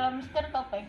uh, Mister Topeng.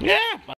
Yeah.